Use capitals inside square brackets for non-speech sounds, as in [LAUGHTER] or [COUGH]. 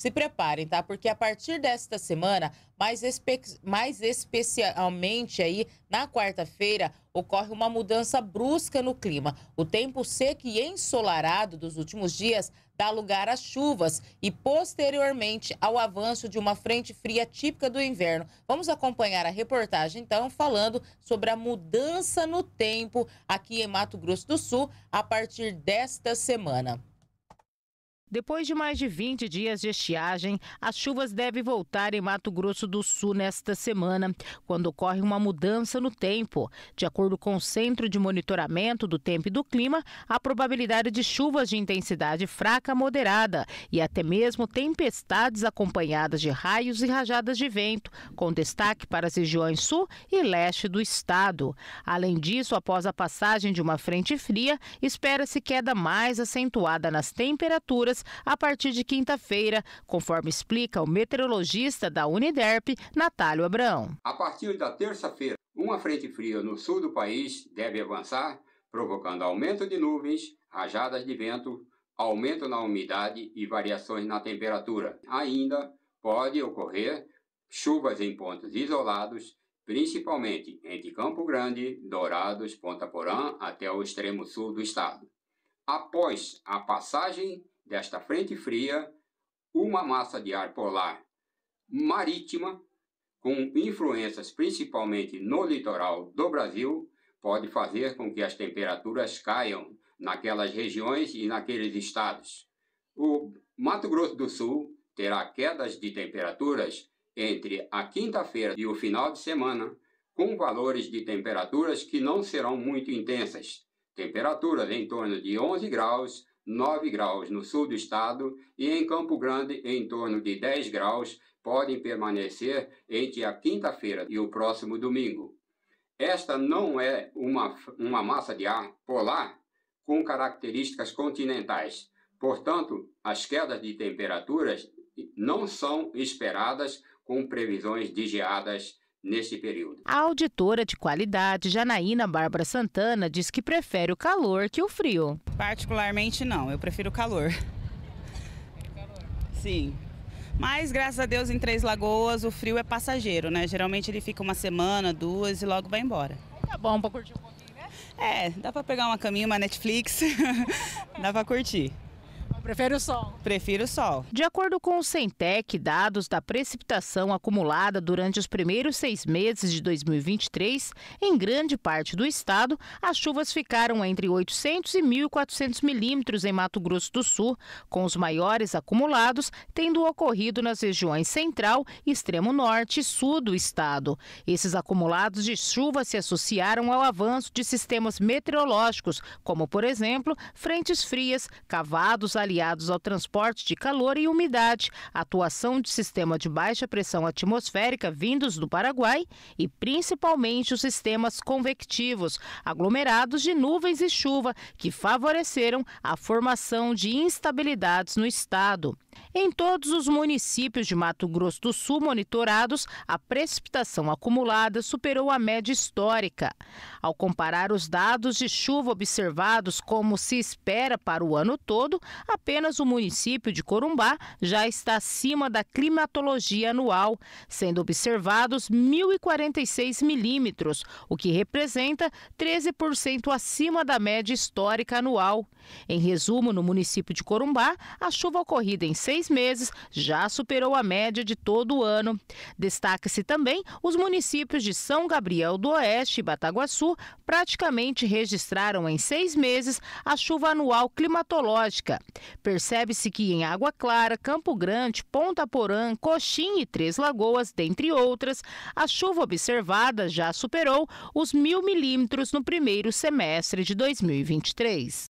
se preparem, tá? Porque a partir desta semana, mais, espe mais especialmente aí na quarta-feira, ocorre uma mudança brusca no clima. O tempo seco e ensolarado dos últimos dias dá lugar a chuvas e, posteriormente, ao avanço de uma frente fria típica do inverno. Vamos acompanhar a reportagem, então, falando sobre a mudança no tempo aqui em Mato Grosso do Sul a partir desta semana. Depois de mais de 20 dias de estiagem, as chuvas devem voltar em Mato Grosso do Sul nesta semana, quando ocorre uma mudança no tempo. De acordo com o Centro de Monitoramento do Tempo e do Clima, a probabilidade de chuvas de intensidade fraca a moderada e até mesmo tempestades acompanhadas de raios e rajadas de vento, com destaque para as regiões sul e leste do estado. Além disso, após a passagem de uma frente fria, espera-se queda mais acentuada nas temperaturas a partir de quinta-feira, conforme explica o meteorologista da Uniderp, Natálio Abrão. A partir da terça-feira, uma frente fria no sul do país deve avançar, provocando aumento de nuvens, rajadas de vento, aumento na umidade e variações na temperatura. Ainda pode ocorrer chuvas em pontos isolados, principalmente entre Campo Grande, Dourados, Ponta Porã até o extremo sul do estado. Após a passagem desta frente fria, uma massa de ar polar marítima, com influências principalmente no litoral do Brasil, pode fazer com que as temperaturas caiam naquelas regiões e naqueles estados. O Mato Grosso do Sul terá quedas de temperaturas entre a quinta-feira e o final de semana, com valores de temperaturas que não serão muito intensas. Temperaturas em torno de 11 graus 9 graus no sul do estado e em Campo Grande em torno de 10 graus podem permanecer entre a quinta-feira e o próximo domingo. Esta não é uma, uma massa de ar polar com características continentais. Portanto, as quedas de temperaturas não são esperadas com previsões de geadas neste período. A auditora de qualidade, Janaína Bárbara Santana, diz que prefere o calor que o frio. Particularmente não, eu prefiro calor. calor. Sim. Mas graças a Deus em Três Lagoas o frio é passageiro, né? Geralmente ele fica uma semana, duas e logo vai embora. Tá bom para curtir um pouquinho, né? É, dá para pegar uma caminha, uma Netflix, [LAUGHS] dá para curtir. Prefere o sol? Prefiro o sol. De acordo com o Centec, dados da precipitação acumulada durante os primeiros seis meses de 2023, em grande parte do estado, as chuvas ficaram entre 800 e 1.400 milímetros em Mato Grosso do Sul, com os maiores acumulados tendo ocorrido nas regiões central, extremo norte e sul do estado. Esses acumulados de chuva se associaram ao avanço de sistemas meteorológicos, como, por exemplo, frentes frias, cavados aliados aliados ao transporte de calor e umidade, atuação de sistema de baixa pressão atmosférica vindos do Paraguai e principalmente os sistemas convectivos, aglomerados de nuvens e chuva, que favoreceram a formação de instabilidades no estado. Em todos os municípios de Mato Grosso do Sul monitorados, a precipitação acumulada superou a média histórica. Ao comparar os dados de chuva observados como se espera para o ano todo, apenas o município de Corumbá já está acima da climatologia anual, sendo observados 1.046 milímetros, o que representa 13% acima da média histórica anual. Em resumo, no município de Corumbá, a chuva ocorrida em seis meses já superou a média de todo o ano. Destaca-se também os municípios de São Gabriel do Oeste e Bataguaçu, praticamente registraram em seis meses a chuva anual climatológica. Percebe-se que em Água Clara, Campo Grande, Ponta Porã, Coxim e Três Lagoas, dentre outras, a chuva observada já superou os mil milímetros no primeiro semestre de 2023.